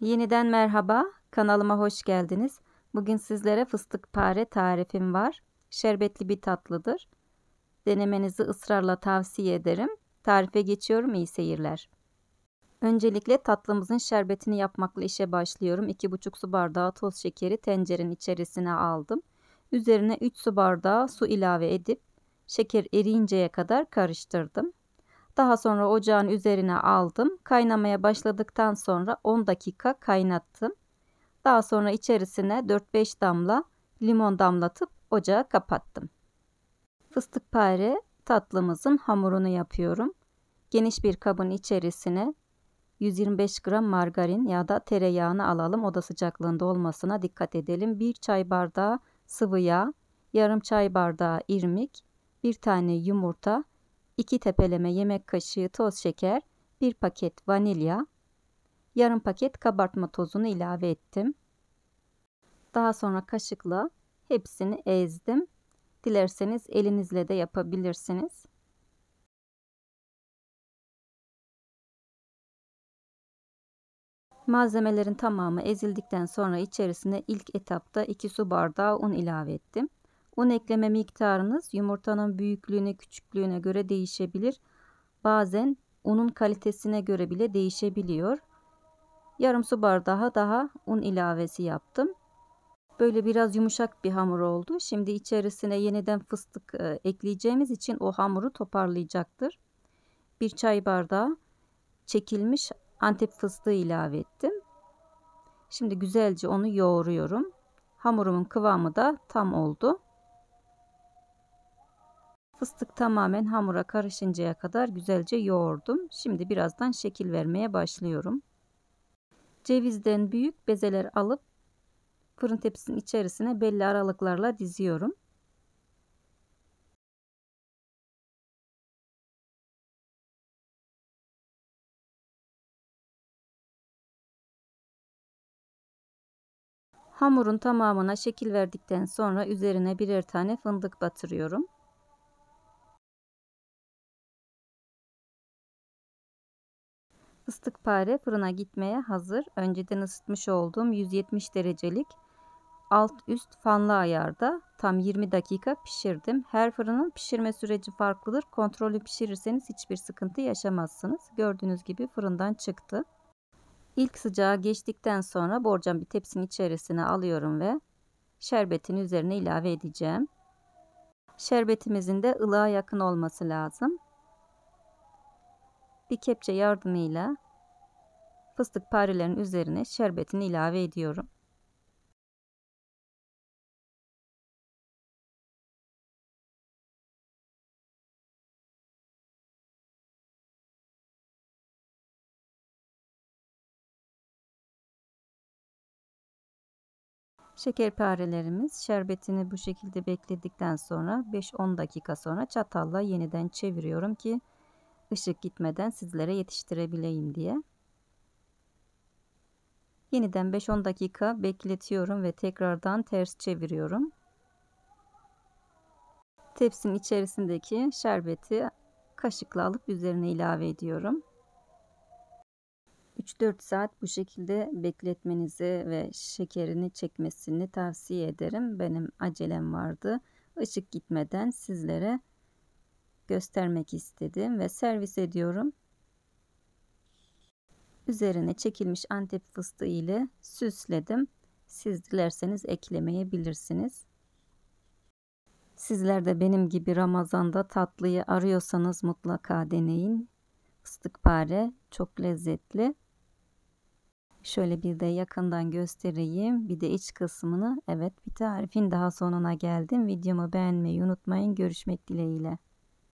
Yeniden merhaba, kanalıma hoş geldiniz. Bugün sizlere fıstık pare tarifim var. Şerbetli bir tatlıdır. Denemenizi ısrarla tavsiye ederim. Tarife geçiyorum, iyi seyirler. Öncelikle tatlımızın şerbetini yapmakla işe başlıyorum. 2,5 su bardağı toz şekeri tencerenin içerisine aldım. Üzerine 3 su bardağı su ilave edip şeker eriyinceye kadar karıştırdım. Daha sonra ocağın üzerine aldım. Kaynamaya başladıktan sonra 10 dakika kaynattım. Daha sonra içerisine 4-5 damla limon damlatıp ocağı kapattım. Fıstık pare tatlımızın hamurunu yapıyorum. Geniş bir kabın içerisine 125 gram margarin ya da tereyağını alalım. Oda sıcaklığında olmasına dikkat edelim. 1 çay bardağı sıvı yağ, yarım çay bardağı irmik, 1 tane yumurta, 2 tepeleme yemek kaşığı toz şeker, 1 paket vanilya, yarım paket kabartma tozunu ilave ettim. Daha sonra kaşıkla hepsini ezdim. Dilerseniz elinizle de yapabilirsiniz. Malzemelerin tamamı ezildikten sonra içerisine ilk etapta 2 su bardağı un ilave ettim. Un ekleme miktarınız yumurtanın büyüklüğüne küçüklüğüne göre değişebilir. Bazen unun kalitesine göre bile değişebiliyor. Yarım su bardağı daha un ilavesi yaptım. Böyle biraz yumuşak bir hamur oldu. Şimdi içerisine yeniden fıstık e, ekleyeceğimiz için o hamuru toparlayacaktır. Bir çay bardağı çekilmiş antep fıstığı ilave ettim. Şimdi güzelce onu yoğuruyorum. Hamurumun kıvamı da tam oldu. Fıstık tamamen hamura karışıncaya kadar güzelce yoğurdum. Şimdi birazdan şekil vermeye başlıyorum. Cevizden büyük bezeler alıp fırın tepsisinin içerisine belli aralıklarla diziyorum. Hamurun tamamına şekil verdikten sonra üzerine birer tane fındık batırıyorum. Fıstık pare fırına gitmeye hazır. Önceden ısıtmış olduğum 170 derecelik alt üst fanlı ayarda tam 20 dakika pişirdim. Her fırının pişirme süreci farklıdır. Kontrollü pişirirseniz hiçbir sıkıntı yaşamazsınız. Gördüğünüz gibi fırından çıktı. İlk sıcağı geçtikten sonra borcam bir tepsinin içerisine alıyorum ve şerbetin üzerine ilave edeceğim. Şerbetimizin de ılığa yakın olması lazım bir kepçe yardımıyla fıstık parelerin üzerine şerbetini ilave ediyorum. Şekerparelerimiz şerbetini bu şekilde bekledikten sonra 5-10 dakika sonra çatalla yeniden çeviriyorum ki ışık gitmeden sizlere yetiştirebileyim diye. Yeniden 5-10 dakika bekletiyorum ve tekrardan ters çeviriyorum. Tepsinin içerisindeki şerbeti kaşıkla alıp üzerine ilave ediyorum. 3-4 saat bu şekilde bekletmenizi ve şekerini çekmesini tavsiye ederim. Benim acelem vardı. Işık gitmeden sizlere göstermek istedim ve servis ediyorum. Üzerine çekilmiş antep fıstığı ile süsledim. Siz dilerseniz eklemeyebilirsiniz. Sizler de benim gibi Ramazan'da tatlıyı arıyorsanız mutlaka deneyin. Fıstıkpare çok lezzetli. Şöyle bir de yakından göstereyim. Bir de iç kısmını. Evet bir tarifin daha sonuna geldim. Videomu beğenmeyi unutmayın. Görüşmek dileğiyle.